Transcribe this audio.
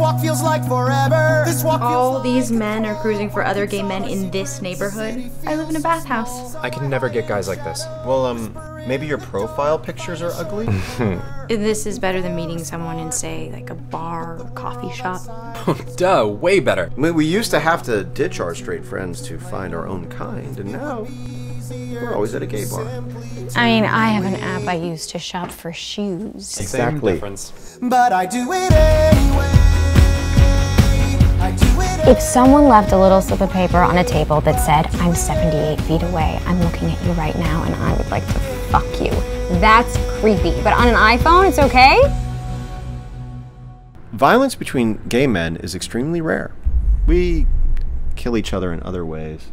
like forever. This walk All these men are cruising for other gay men in this neighborhood. I live in a bathhouse. I can never get guys like this. Well, um, maybe your profile pictures are ugly? This is better than meeting someone in, say, like a bar or coffee shop. Duh, way better. I mean, we used to have to ditch our straight friends to find our own kind, and now we're always at a gay bar. I mean, I have an app I use to shop for shoes. Exactly. Same difference. but I do it If someone left a little slip of paper on a table that said, I'm 78 feet away, I'm looking at you right now and I would like to fuck you, that's creepy. But on an iPhone, it's okay? Violence between gay men is extremely rare. We kill each other in other ways.